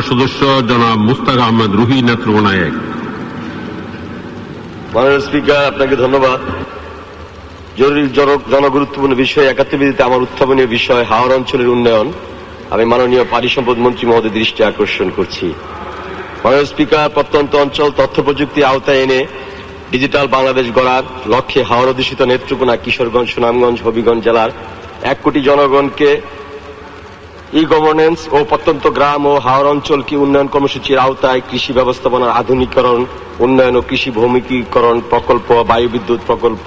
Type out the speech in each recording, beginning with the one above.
মনোনয়ন সদস্য জনাব মুস্তাক আহমেদ রুহি নেত্রকোনা এক মাননীয় স্পিকার, আপনাকে ধন্যবাদ। জরুরি জনগুরুত্বপূর্ণ বিষয় একাত্মবিধিতে আমার উত্থাপনীয় বিষয় হাওড় অঞ্চলের উন্নয়ন, আমি মাননীয় পানি সম্পদ মন্ত্রী মহোদয় দৃষ্টি আকর্ষণ করছি। মাননীয় স্পিকার, প্রত্যন্ত অঞ্চল তথ্য প্রযুক্তি আওতায় এনে ডিজিটাল বাংলাদেশ গড়ার লক্ষ্যে হাওড় দূষিত নেত্রকোনা কিশোরগঞ্জ, সুনামগঞ্জ, হবিগঞ্জ জেলার এক কোটি জনগণকে ই গভর্নেন্স ও প্রত্যন্ত গ্রাম ও হাওড় অঞ্চলকে উন্নয়ন কর্মসূচির আওতায় কৃষি ব্যবস্থাপনার আধুনিকরণ উন্নয়ন ও কৃষি ভৌমিকীকরণ প্রকল্প বায়ু বিদ্যুৎ প্রকল্প,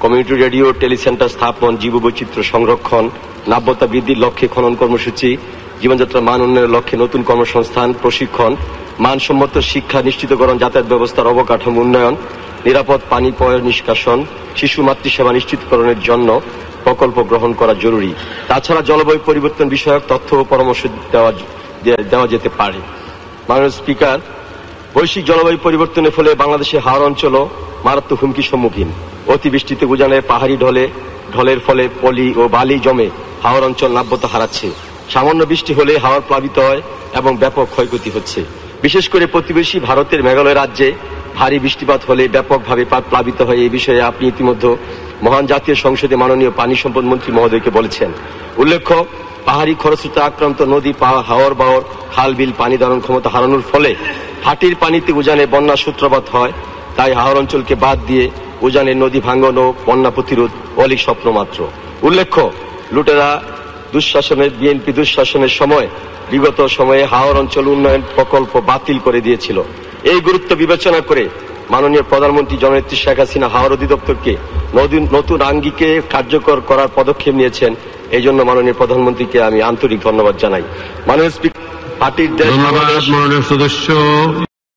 কমিউনিটি রেডিও টেলিসেন্টার স্থাপন, জীববৈচিত্র্য সংরক্ষণ, নাব্যতা বৃদ্ধির লক্ষ্যে খনন কর্মসূচি, জীবনযাত্রার মান উন্নয়নের লক্ষ্যে নতুন কর্মসংস্থান, প্রশিক্ষণ, মানসম্মত শিক্ষা নিশ্চিতকরণ, যাতায়াত ব্যবস্থার অবকাঠামো উন্নয়ন, নিরাপদ পানি পয় নিষ্কাশন, শিশু মাতৃসেবা নিশ্চিতকরণের জন্য প্রকল্প গ্রহণ করা জরুরি। তাছাড়া জলবায়ু পরিবর্তন বিষয়ক তথ্য ও পরামর্শ দেওয়া দেওয়া যেতে পারে। মাননীয় স্পিকার, বৈশ্বিক জলবায়ু পরিবর্তনের ফলে বাংলাদেশের হাওড় অঞ্চলও মারাত্মক হুমকির সম্মুখীন। অতিবৃষ্টিতে উজানের পাহাড়ি ঢলে, ঢলের ফলে পলি ও বালি জমে হাওড় অঞ্চল নাব্যতা হারাচ্ছে। সামান্য বৃষ্টি হলে হাওড় প্লাবিত হয় এবং ব্যাপক ক্ষয়ক্ষতি হচ্ছে। বিশেষ করে প্রতিবেশী ভারতের মেঘালয় রাজ্যে ভারী বৃষ্টিপাত হলে ব্যাপকভাবে প্লাবিত হয় এই বিষয়ে আপনি ইতিমধ্যে মহান জাতীয় সংসদে মাননীয় পানি সম্পদ মন্ত্রী মহোদয়কে বলেছেন। উল্লেখ্য, পাহাড়ি খরস্রোতে আক্রান্ত নদী হাওর বাওর, খাল, বিল, পানি ধারণ ক্ষমতা হারানোর ফলে হাটির পানিতে উজানে বন্যা সূত্রপাত হয়। তাই হাওর অঞ্চলকে বাদ দিয়ে উজানে নদী ভাঙ্গন ও বন্যা প্রতিরোধ অলিক স্বপ্ন মাত্র। উল্লেখ্য, লুটেরা দুঃশাসনের, বিএনপি দুঃশাসনের সময়, বিগত সময়ে হাওর অঞ্চল উন্নয়ন প্রকল্প বাতিল করে দিয়েছিল। এই গুরুত্ব বিবেচনা করে মাননীয় প্রধানমন্ত্রী জননেত্রী শেখ হাসিনা হাওর অধিদপ্তরকে নতুন- আঙ্গিকে কার্যকর করার পদক্ষেপ নিয়েছেন। এই জন্য মাননীয় প্রধানমন্ত্রীকে আমি আন্তরিক ধন্যবাদ জানাই। মাননীয় স্পিকার পার্টির সদস্য।